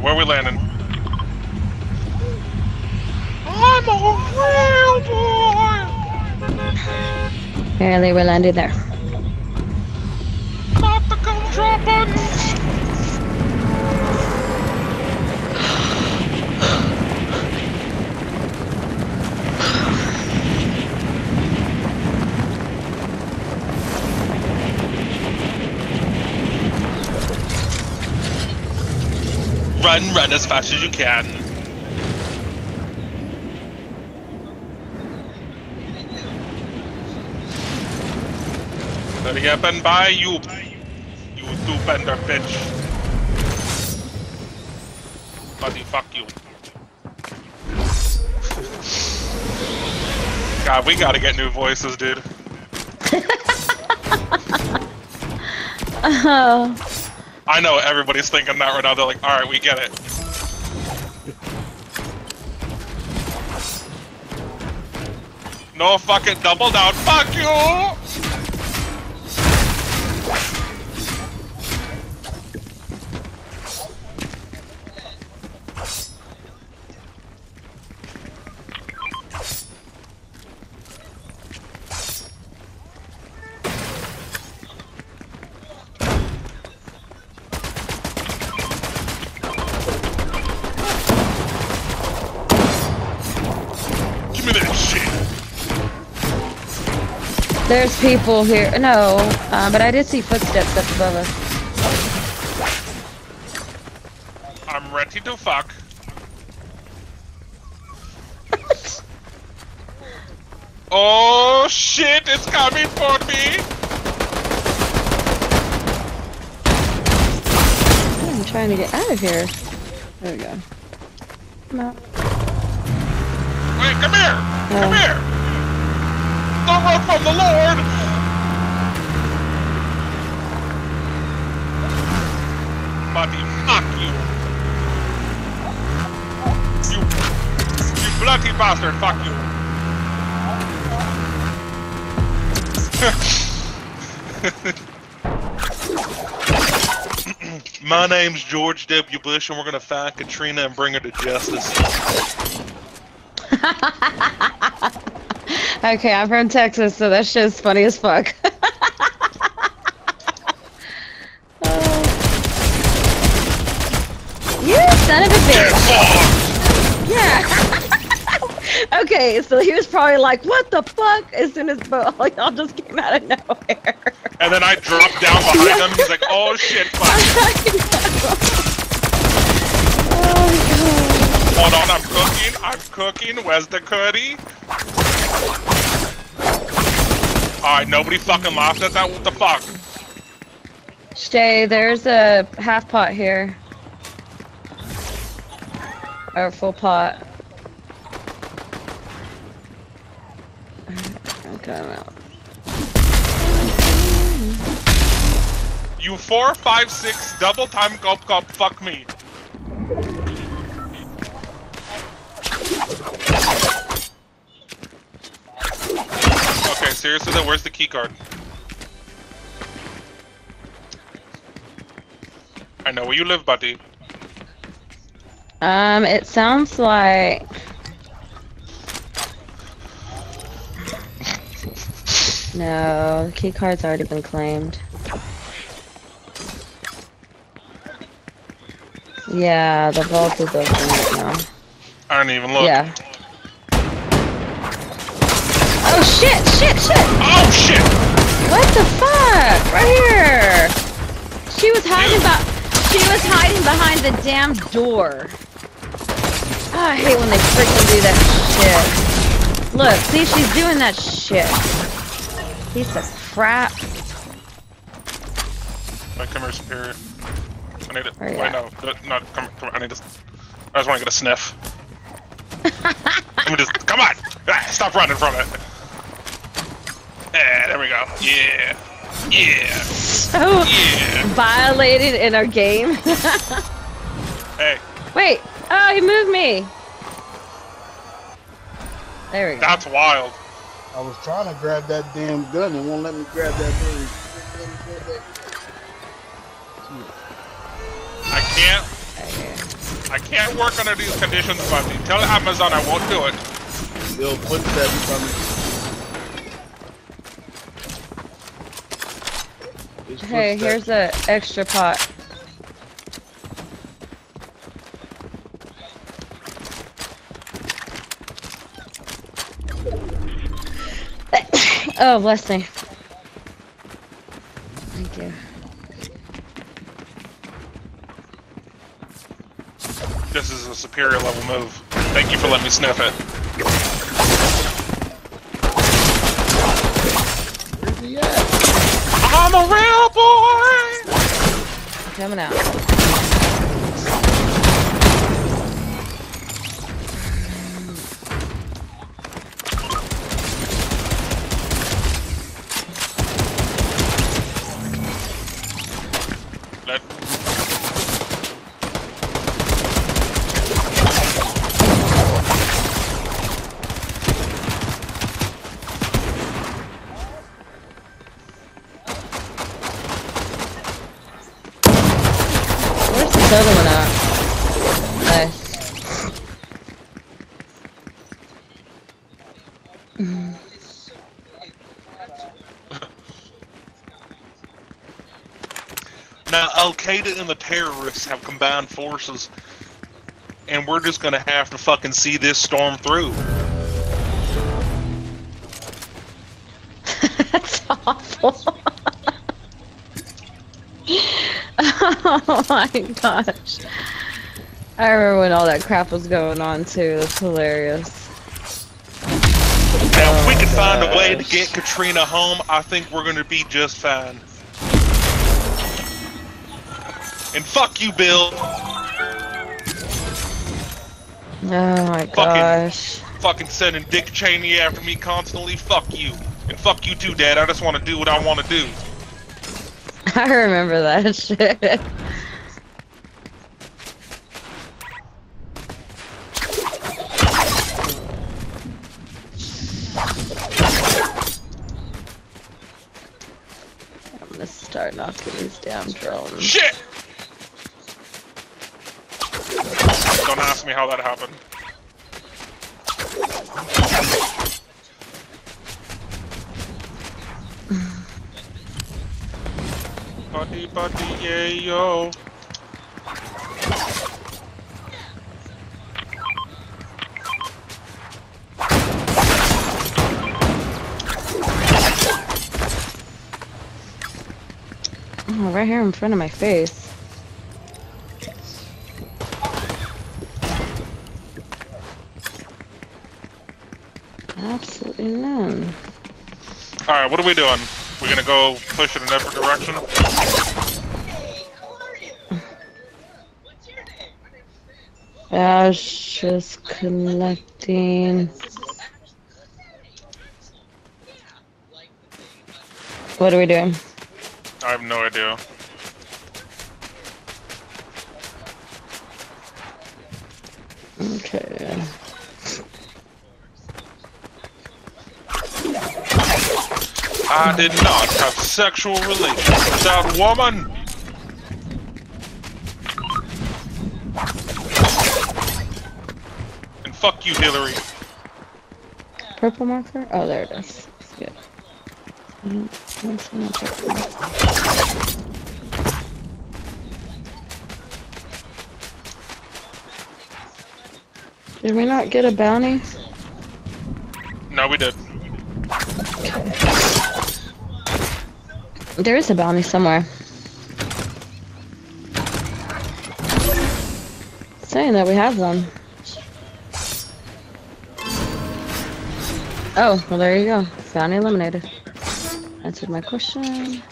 Alright, where we landing? I'm a real boy! Apparently we're landing there. Not the gumdropping! Run, run as fast as you can. Hurry up and buy you, you two-bender bitch. Buddy, fuck you. God, we gotta get new voices, dude. Oh, I know everybody's thinking that right now. They're like, alright, we get it. No fucking double down. Fuck you! There's people here. No, uh, but I did see footsteps up above us. I'm ready to fuck. oh shit, it's coming for me! I'm trying to get out of here. There we go. Come out. Wait, come here! Come here! Run from the Lord! Buddy, fuck you! You, you bloody bastard, fuck you! My name's George W. Bush, and we're gonna find Katrina and bring her to justice. Okay, I'm from Texas, so that shit's funny as fuck. Oh. You son of a bitch! Yeah. okay, so he was probably like, "What the fuck?" As soon as both y'all just came out of nowhere. And then I dropped down behind him. He's like, "Oh shit, fuck!" oh Hold on, I'm cooking. I'm cooking. Where's the curry? Alright, nobody fucking laughed at that. What the fuck? Stay, there's a half pot here. Or full pot. Okay, I'm out. You four, five, six, double time gulp gulp, fuck me. Okay, seriously though, where's the key card? I know where you live, buddy. Um, it sounds like. No, the key card's already been claimed. Yeah, the vault is open right now. I didn't even look. Yeah. Oh shit! Shit! Shit! Oh shit! What the fuck? Right here. She was hiding about. She was hiding behind the damn door. Ah, I hate when they freaking do that shit. Look, see, she's doing that shit. Piece of crap. My come here, superior. I need it. Where you Wait, at? no, not come. come I need to. I just want to get a sniff. Let me just. Come on! Ah, stop running from it. Yeah, there we go. Yeah. Yeah. So Yeah. violated in our game. Hey, Wait. Oh, he moved me. There we go. that's wild. I was trying to grab that damn gun and won't let me grab that damn. I can't. I can't work under these conditions, but tell Amazon I won't do it. Bill footsteps coming. His Hey, footsteps. here's a extra pot. oh, bless me. Thank you. This is a superior level move. Thank you for letting me sniff it. Where's he at? I'm a real boy! Coming out. That, Where's this other one at? Nice. now, Al Qaeda and the terrorists have combined forces, and we're just gonna have to fucking see this storm through. That's awful. oh my gosh. I remember when all that crap was going on too. That's hilarious. Now, if we can Oh, find a way to get Katrina home, I think we're gonna be just fine. And fuck you, Bill. Oh my gosh. Fucking sending Dick Cheney after me constantly. Fuck you. And fuck you too, Dad. I just want to do what I want to do. I remember that shit. I'm gonna damn drones. Shit! Don't ask me how that happened. Buddy, buddy, yeah, yo. Right here in front of my face. Absolutely none. Alright, what are we doing? We're gonna go push it in a different direction? I was just collecting. What are we doing? I have no idea. Okay. I did not have sexual relations with that woman! And fuck you, Hillary. Purple marker? Oh, there it is. Good. Mm-hmm. Did we not get a bounty? No, we did. There is a bounty somewhere. Saying that we have one. Oh, well there you go. Bounty eliminated. Answered my question.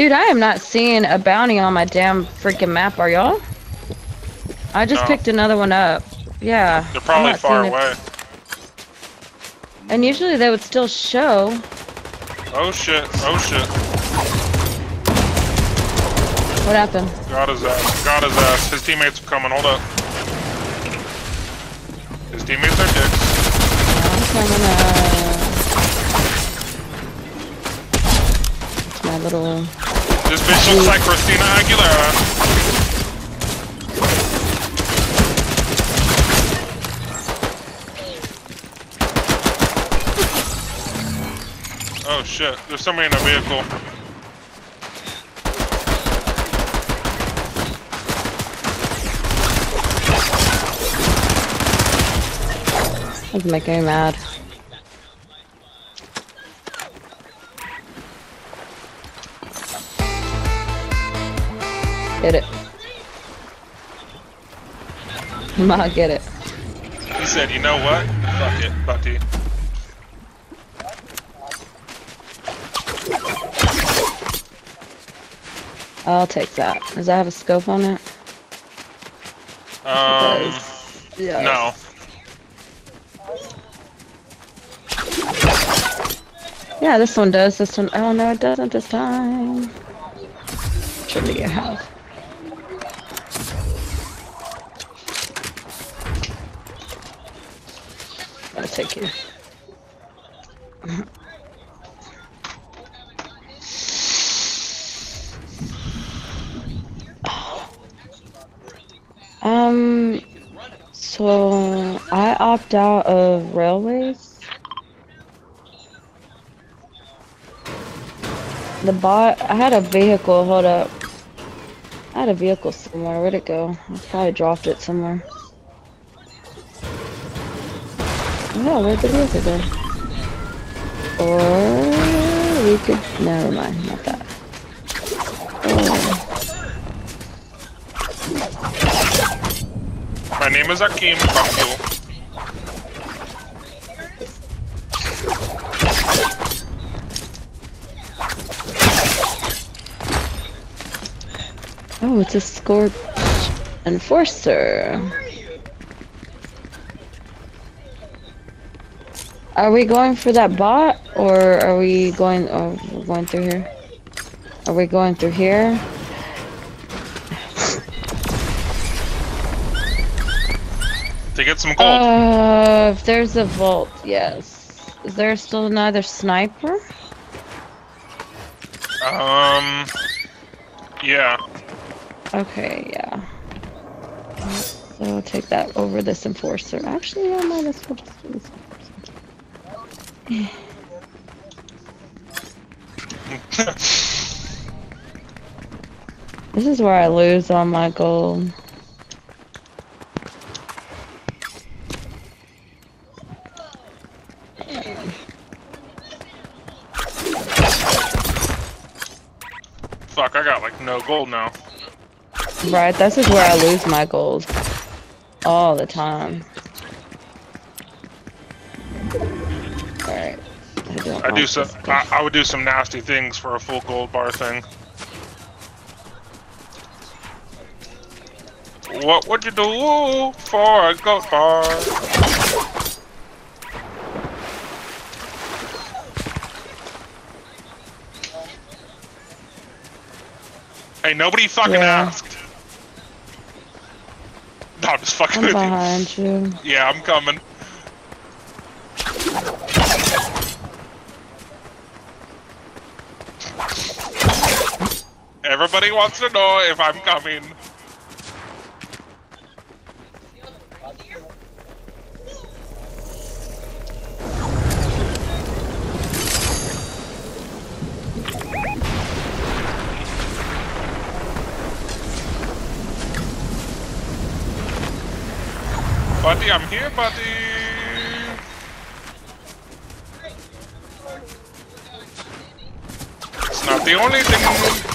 Dude, I am not seeing a bounty on my damn freaking map, are y'all? I just No. picked another one up. Yeah. They're probably far away. And usually they would still show. Oh shit, oh shit. What happened? Got his ass. Got his ass. His teammates are coming. Hold up. His teammates are dicks. I'm coming up. It's my little. This bitch looks like Christina Aguilera. Oh shit, there's somebody in a vehicle. That's making me mad. Get it. Ma, get it. He said, you know what? Fuck it, Buddy. I'll take that. Does that have a scope on it? Um, Yeah. no. Yeah, this one does. This one. Oh no, it doesn't this time. Should be a house. I'll take you. Um, so I opt out of railways. The bot, I had a vehicle, hold up. I had a vehicle somewhere, where'd it go? I probably dropped it somewhere. Yeah, where'd the vehicle go? Or we could, never mind, not that. Oh, My name is Akim. Fuck you. oh it's a Scorch Enforcer. Are we going for that bot, or are we going, oh, we're going through here? Are we going through here? To get some gold. Uh, if there's a vault, yes. Is there still another sniper? Um. Yeah. Okay, yeah. So I'll take that over this enforcer. Actually, I might as well just do this. This is where I lose all my gold. Fuck, I got like no gold now. Right, this is where I lose my gold. All the time. I, don't I do want some. I, I would do some nasty things for a full gold bar thing. What would you do for a gold bar? Hey, nobody fucking Yeah. asked. No, I'm just fucking I'm with you. behind you. Yeah, I'm coming. Everybody wants to know if I'm coming. Buddy, I'm here, buddy. It's not the only thing.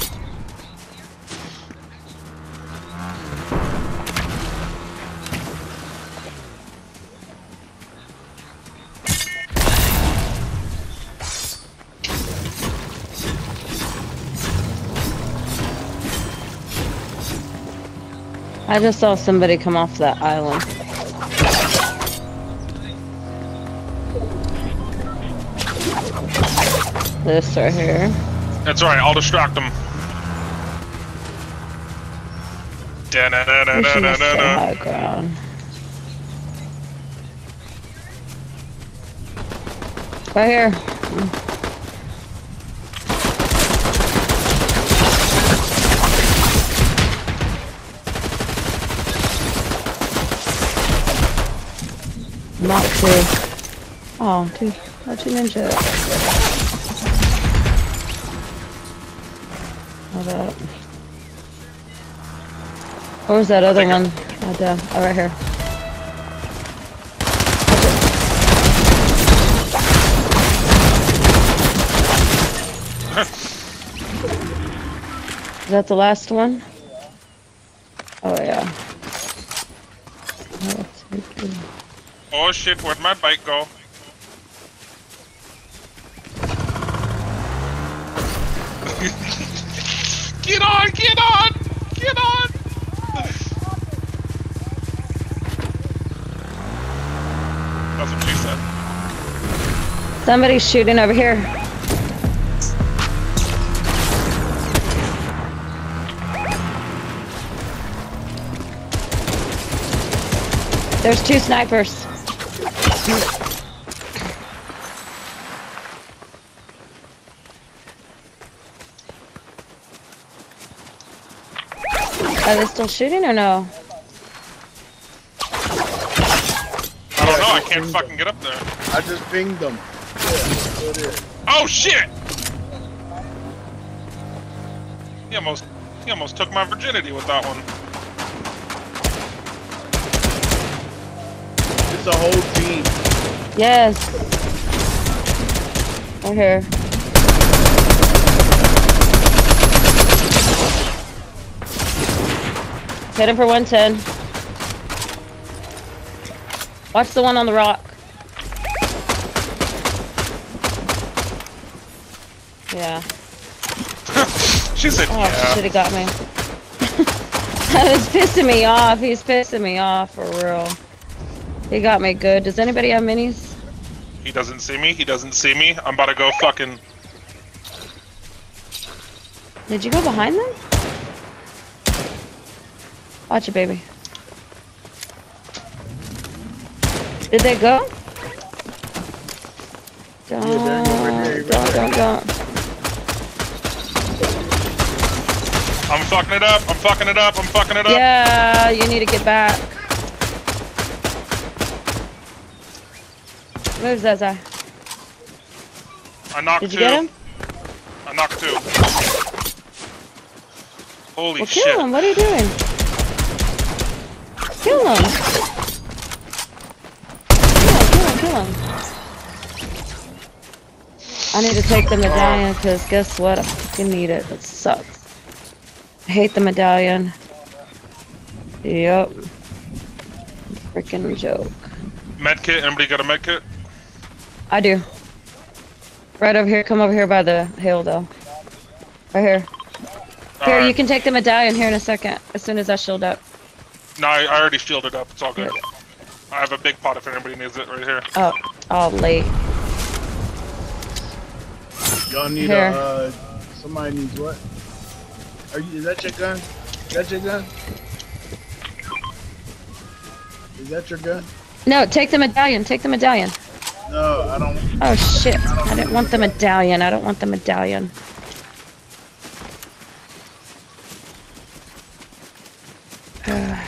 I just saw somebody come off that island. This right here. That's alright, I'll distract them. High ground. Right here. Not two. Oh, two. Oh, two ninja. Hold up. Where was that other one? Oh, damn. Oh, right here. Is that the last one? Oh, yeah. Oh, take it. Oh shit, where'd my bike go? get on, get on, get on! That's what she said. Somebody's shooting over here. There's two snipers. Are they still shooting or no? I don't know, I can't fucking get up there. I just pinged them. Yeah, so it is. Oh shit! He almost, he almost took my virginity with that one. A whole team. Yes. Right here. Hit him for 110. Watch the one on the rock. Yeah. She said, Oh, yeah. should have got me. that was pissing me off. He's pissing me off for real. He got me good. Does anybody have minis? He doesn't see me, he doesn't see me. I'm about to go fucking. Did you go behind them? Watch it, baby. Did they go? Don't, they're don't, don't, don't. I'm fucking it up, I'm fucking it up, I'm fucking it up. Yeah, you need to get back. Move, Zaza. I knocked Did you two. get him? I knocked two. Holy Well, shit. kill him. What are you doing? Kill him. Kill him, kill him, kill him. I need to take the medallion because guess what? I fucking need it. It sucks. I hate the medallion. Yep. Freaking joke. Medkit, anybody got a medkit? I do. Right over here. Come over here by the hill, though. Right here. Here, Alright. you can take the medallion here in a second. As soon as I shield up. No, I, I already shielded up, it's all good. Good. I have a big pot if anybody needs it right here. Oh, oh, late. Y'all need Here. a, uh, somebody needs what? Are you, is that your gun? Is that your gun? Is that your gun? No, take the medallion. Take the medallion. No, I don't. Oh shit! I didn't want the medallion. I don't want the medallion. Uh,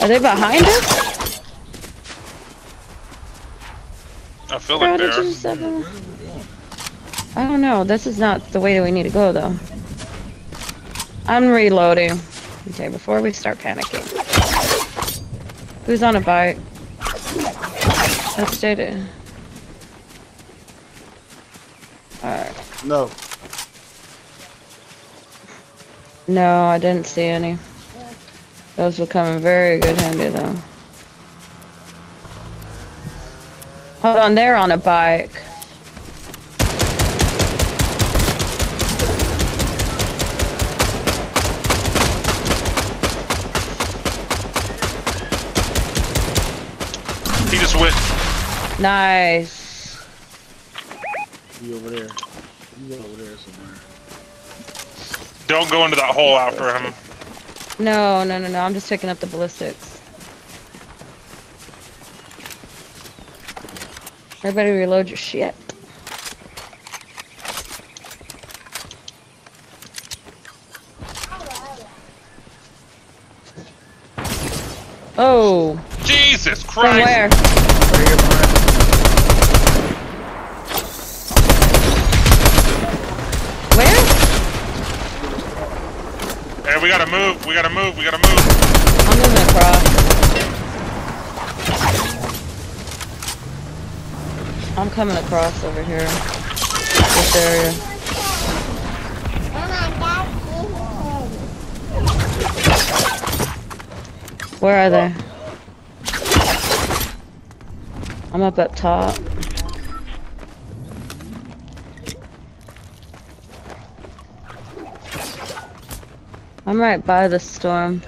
are they behind us? I feel like did you there. just have a- I don't know. This is not the way that we need to go, though. I'm reloading. Okay, before we start panicking. Who's on a bike? Let's do it. Alright. No. No, I didn't see any. Those will come in very good handy though. Hold on, they're on a bike. He just went. Nice. He over there. He's over there somewhere. Don't go into that hole after him. No, no, no, no. I'm just picking up the ballistics. Everybody reload your shit. Oh, Jesus from Christ! where? Right here. Where? Hey, we gotta move. We gotta move. We gotta move. I'm moving across. I'm coming across over here. This area. Where are they? I'm up up top. I'm right by the storm.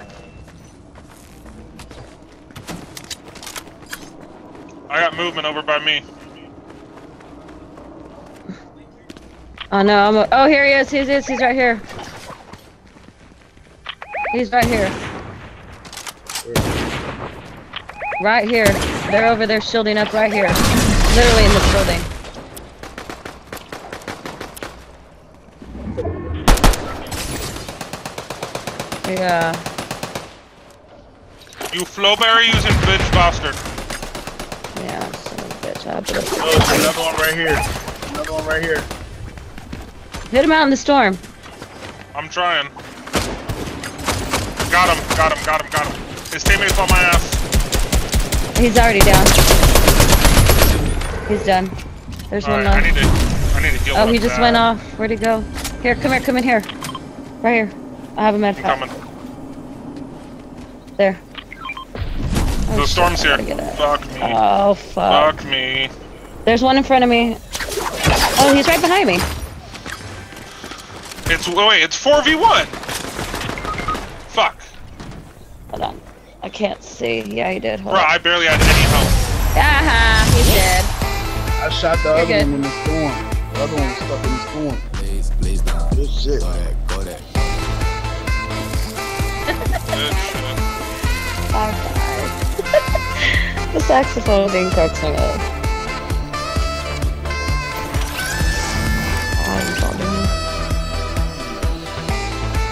I got movement over by me. Oh no, I'm a- oh here he is, he's is, he's right here. He's right here. Right here. They're over there shielding up right here. Literally in this building. Yeah. You flowberry using bitch bastard. Yeah, son of a bitch. I better Oh, there's another one right here. Another one right here. hit him out in the storm. I'm trying. Got him. Got him. Got him. Got him. His teammates on my ass. He's already down. He's done. There's one Alright, I left. need to. I need to heal. Oh, he just went off. Where'd he go? Here, come here, come in here. Right here. I have a med pack. Coming. There. Oh, the storm's I here. gotta get it. Fuck me. Oh, fuck. Fuck me. There's one in front of me. Oh, he's right behind me. It's oh, wait. It's four v one. Fuck. Hold on. I can't see. Yeah, he did. Hold Bro, on. I barely had any health. Aha, he's dead. I shot the You're other good. one in the storm. The other one was stuck in the storm. Blaze, blaze down. Good shit. Go ahead, go ahead. The saxophone thing cracks me up.